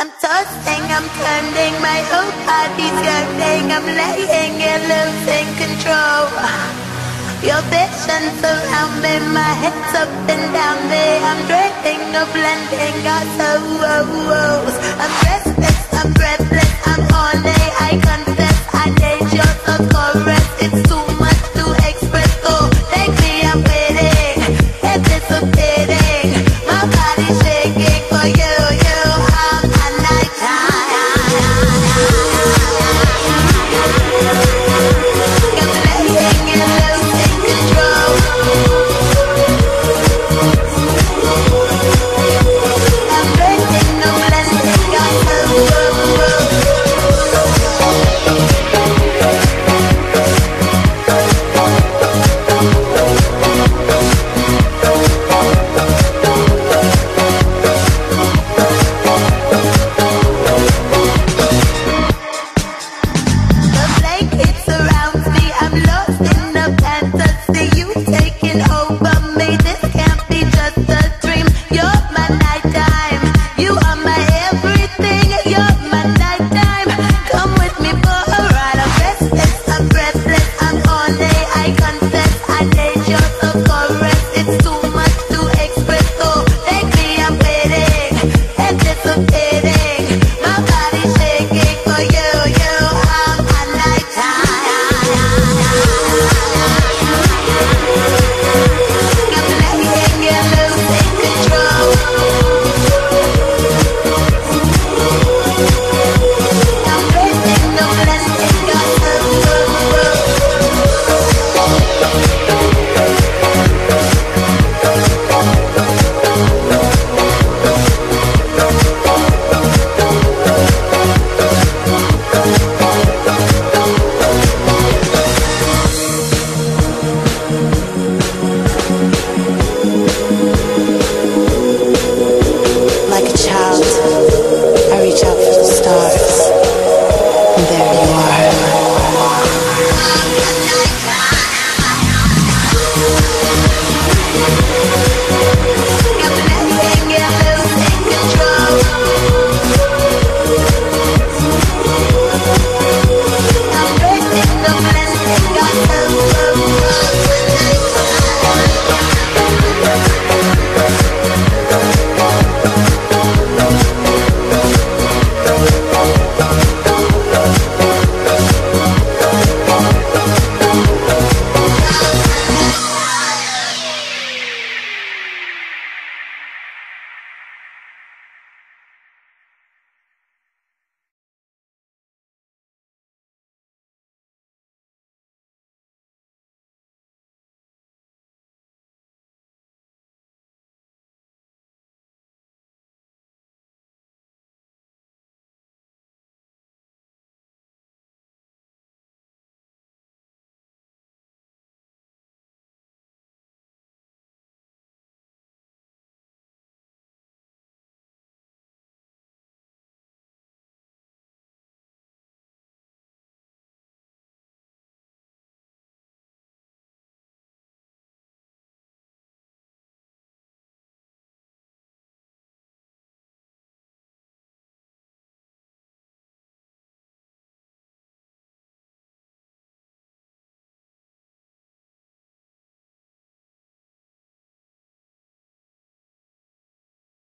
I'm tossing, I'm turning, my whole body's yearning I'm laying and losing control. Your vision's around me, my head's up and down me. I'm dreaming of landing, also, oh, oh. oh. yeah.